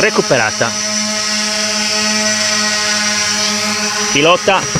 recuperata. Pilota.